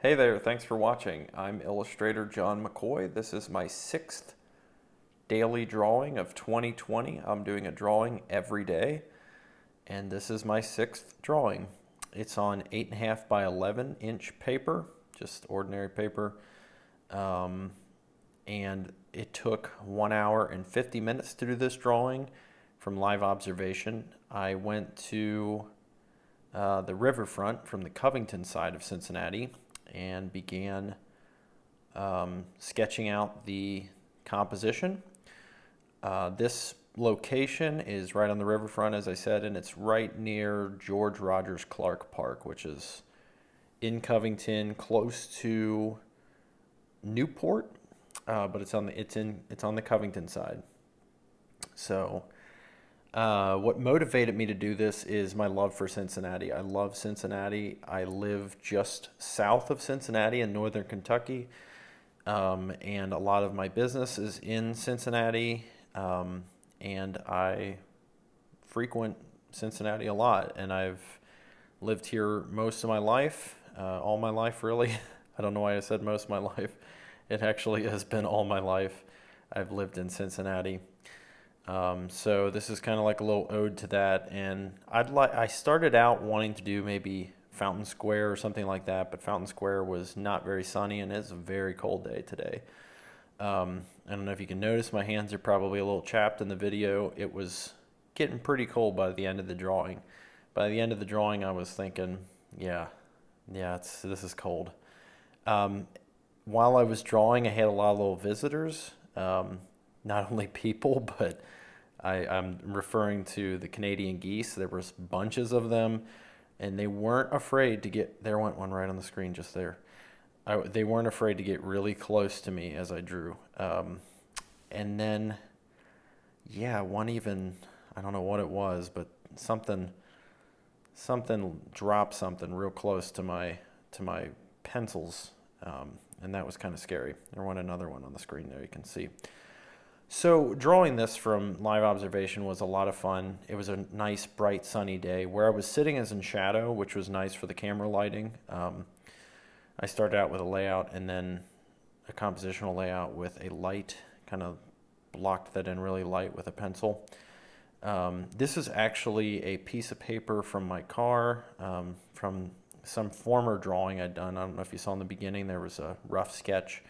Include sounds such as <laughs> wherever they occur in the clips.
Hey there, thanks for watching. I'm illustrator John McCoy. This is my sixth daily drawing of 2020. I'm doing a drawing every day, and this is my sixth drawing. It's on 8.5 by 11 inch paper, just ordinary paper, um, and it took one hour and 50 minutes to do this drawing from live observation. I went to uh, the riverfront from the Covington side of Cincinnati and began um, sketching out the composition. Uh, this location is right on the riverfront, as I said, and it's right near George Rogers Clark Park, which is in Covington, close to Newport, uh, but it's on the it's in it's on the Covington side. So uh, what motivated me to do this is my love for Cincinnati. I love Cincinnati. I live just south of Cincinnati in northern Kentucky, um, and a lot of my business is in Cincinnati, um, and I frequent Cincinnati a lot, and I've lived here most of my life, uh, all my life really. <laughs> I don't know why I said most of my <laughs> life. It actually has been all my life. I've lived in Cincinnati. Um, so this is kind of like a little ode to that. And I'd like I started out wanting to do maybe Fountain Square or something like that, but Fountain Square was not very sunny and it's a very cold day today. Um, I don't know if you can notice my hands are probably a little chapped in the video. It was getting pretty cold by the end of the drawing. By the end of the drawing, I was thinking, yeah, yeah, it's, this is cold. Um, while I was drawing, I had a lot of little visitors. Um, not <laughs> only people, but I, I'm referring to the Canadian geese. There was bunches of them, and they weren't afraid to get. There went one right on the screen just there. I, they weren't afraid to get really close to me as I drew. Um, and then, yeah, one even I don't know what it was, but something something dropped something real close to my to my pencils, um, and that was kind of scary. There went another one on the screen there. You can see. So drawing this from live observation was a lot of fun. It was a nice, bright, sunny day. Where I was sitting is in shadow, which was nice for the camera lighting. Um, I started out with a layout and then a compositional layout with a light, kind of blocked that in really light with a pencil. Um, this is actually a piece of paper from my car, um, from some former drawing I'd done. I don't know if you saw in the beginning, there was a rough sketch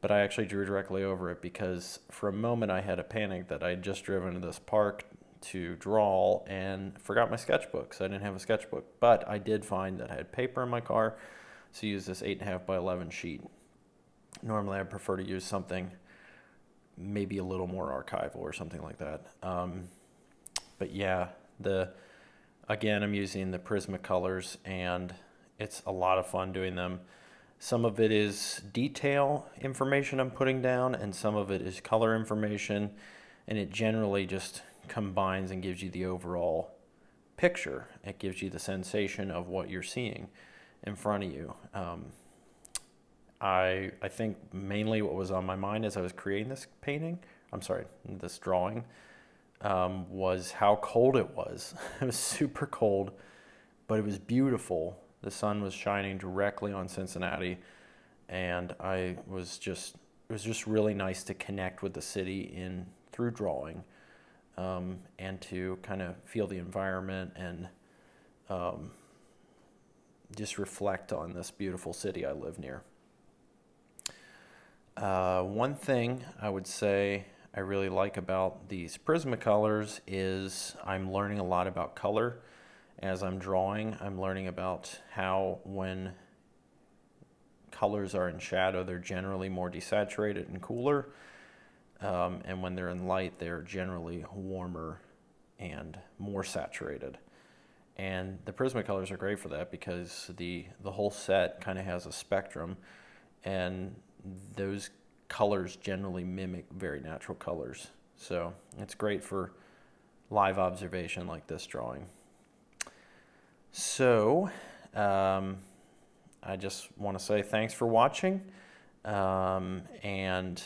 but I actually drew directly over it because for a moment I had a panic that I had just driven to this park to draw and forgot my sketchbook, so I didn't have a sketchbook. But I did find that I had paper in my car, so I used this 8.5 by 11 sheet. Normally I prefer to use something maybe a little more archival or something like that. Um, but yeah, the again, I'm using the Prismacolors and it's a lot of fun doing them. Some of it is detail information I'm putting down, and some of it is color information, and it generally just combines and gives you the overall picture. It gives you the sensation of what you're seeing in front of you. Um, I, I think mainly what was on my mind as I was creating this painting, I'm sorry, this drawing, um, was how cold it was. <laughs> it was super cold, but it was beautiful the sun was shining directly on Cincinnati, and I was just it was just really nice to connect with the city in through drawing, um, and to kind of feel the environment and um, just reflect on this beautiful city I live near. Uh, one thing I would say I really like about these Prismacolors is I'm learning a lot about color as I'm drawing, I'm learning about how when colors are in shadow, they're generally more desaturated and cooler. Um, and when they're in light, they're generally warmer and more saturated. And the Prismacolors are great for that because the, the whole set kind of has a spectrum and those colors generally mimic very natural colors. So it's great for live observation like this drawing. So, um, I just want to say thanks for watching. Um, and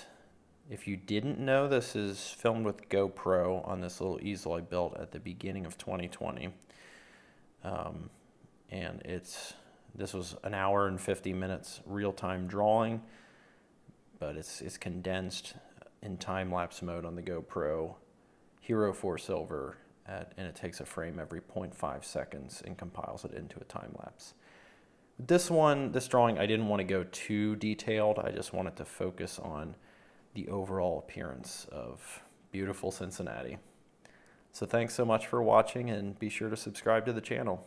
if you didn't know, this is filmed with GoPro on this little easel I built at the beginning of 2020. Um, and it's this was an hour and 50 minutes real-time drawing, but it's, it's condensed in time-lapse mode on the GoPro Hero 4 Silver, at, and it takes a frame every 0.5 seconds and compiles it into a time lapse. This one, this drawing, I didn't want to go too detailed. I just wanted to focus on the overall appearance of beautiful Cincinnati. So thanks so much for watching and be sure to subscribe to the channel.